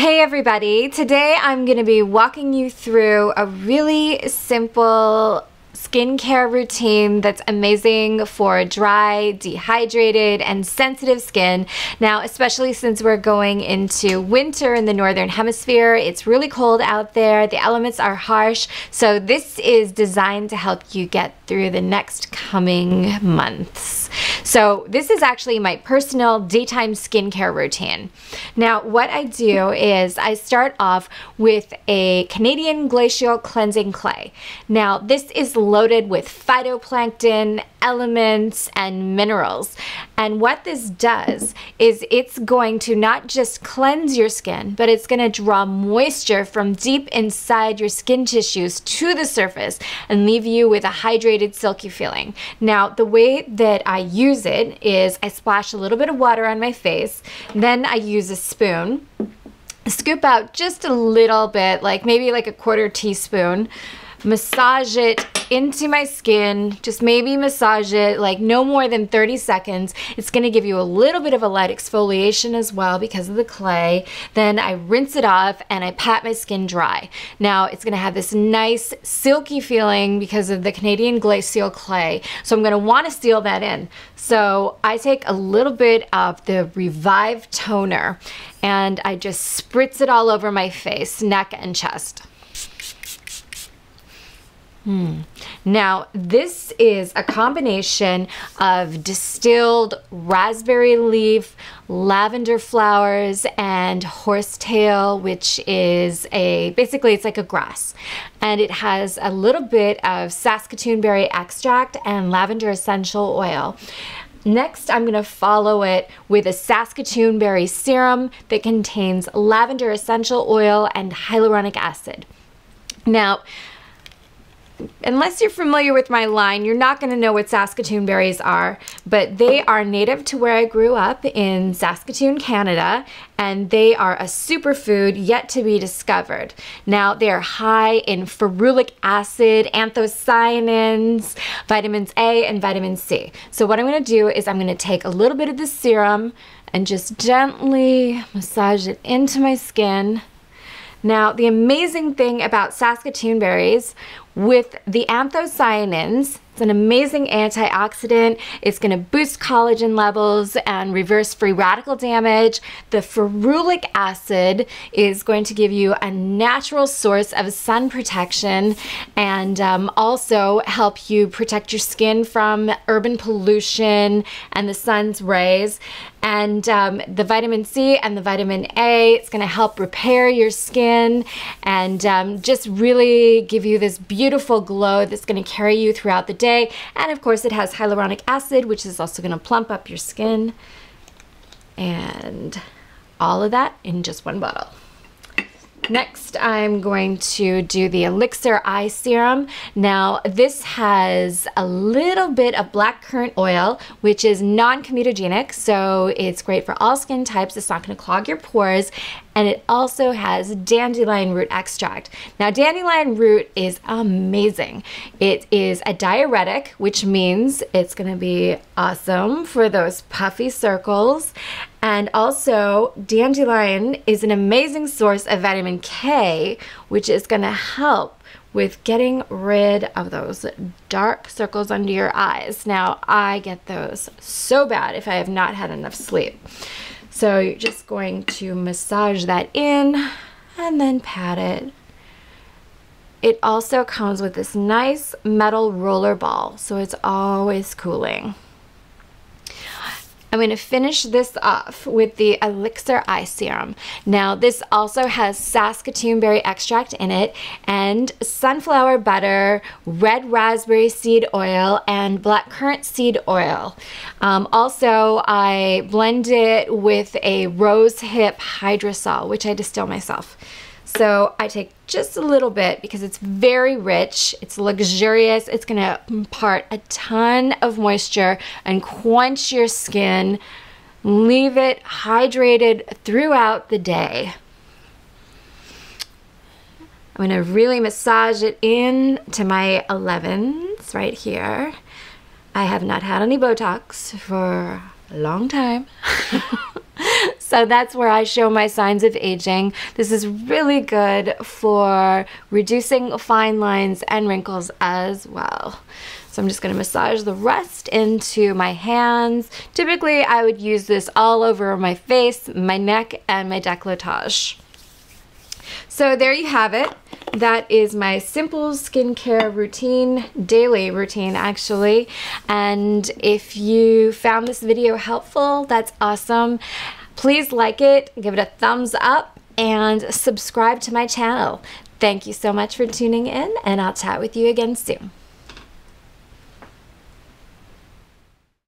Hey everybody, today I'm going to be walking you through a really simple skincare routine that's amazing for dry, dehydrated, and sensitive skin. Now, especially since we're going into winter in the Northern Hemisphere, it's really cold out there, the elements are harsh, so this is designed to help you get through the next coming months. So this is actually my personal daytime skincare routine. Now what I do is I start off with a Canadian Glacial Cleansing Clay. Now this is loaded with phytoplankton, elements, and minerals. And what this does is it's going to not just cleanse your skin, but it's going to draw moisture from deep inside your skin tissues to the surface and leave you with a hydrated silky feeling. Now, the way that I use it is I splash a little bit of water on my face, then I use a spoon, scoop out just a little bit, like maybe like a quarter teaspoon, massage it into my skin, just maybe massage it like no more than 30 seconds. It's gonna give you a little bit of a light exfoliation as well because of the clay. Then I rinse it off and I pat my skin dry. Now it's gonna have this nice silky feeling because of the Canadian Glacial clay. So I'm gonna wanna seal that in. So I take a little bit of the Revive toner and I just spritz it all over my face, neck and chest. Hmm. Now, this is a combination of distilled raspberry leaf, lavender flowers, and horsetail, which is a basically it's like a grass. And it has a little bit of Saskatoon berry extract and lavender essential oil. Next, I'm going to follow it with a Saskatoon berry serum that contains lavender essential oil and hyaluronic acid. Now, unless you're familiar with my line, you're not going to know what Saskatoon berries are, but they are native to where I grew up in Saskatoon, Canada, and they are a superfood yet to be discovered. Now, they are high in ferulic acid, anthocyanins, vitamins A, and vitamin C. So what I'm going to do is I'm going to take a little bit of the serum and just gently massage it into my skin. Now, the amazing thing about Saskatoon berries with the anthocyanins, it's an amazing antioxidant. It's going to boost collagen levels and reverse free radical damage. The ferulic acid is going to give you a natural source of sun protection and um, also help you protect your skin from urban pollution and the sun's rays. And um, the vitamin C and the vitamin A, it's going to help repair your skin and um, just really give you this beautiful glow that's going to carry you throughout the day day. And of course it has hyaluronic acid, which is also gonna plump up your skin. And all of that in just one bottle. Next, I'm going to do the Elixir Eye Serum. Now, this has a little bit of black currant oil, which is non-comedogenic, so it's great for all skin types. It's not going to clog your pores, and it also has dandelion root extract. Now dandelion root is amazing. It is a diuretic, which means it's gonna be awesome for those puffy circles. And also dandelion is an amazing source of vitamin K, which is gonna help with getting rid of those dark circles under your eyes. Now, I get those so bad if I have not had enough sleep. So you're just going to massage that in and then pat it. It also comes with this nice metal roller ball, so it's always cooling. I'm going to finish this off with the Elixir Eye Serum. Now, this also has Saskatoon berry extract in it and sunflower butter, red raspberry seed oil, and black currant seed oil. Um, also, I blend it with a rose hip hydrosol, which I distill myself. So I take just a little bit because it's very rich, it's luxurious, it's gonna impart a ton of moisture and quench your skin. Leave it hydrated throughout the day. I'm gonna really massage it in to my 11s right here. I have not had any Botox for a long time. so that's where I show my signs of aging. This is really good for reducing fine lines and wrinkles as well. So I'm just going to massage the rest into my hands. Typically, I would use this all over my face, my neck, and my décolletage. So there you have it. That is my simple skincare routine, daily routine actually. And if you found this video helpful, that's awesome. Please like it, give it a thumbs up, and subscribe to my channel. Thank you so much for tuning in, and I'll chat with you again soon.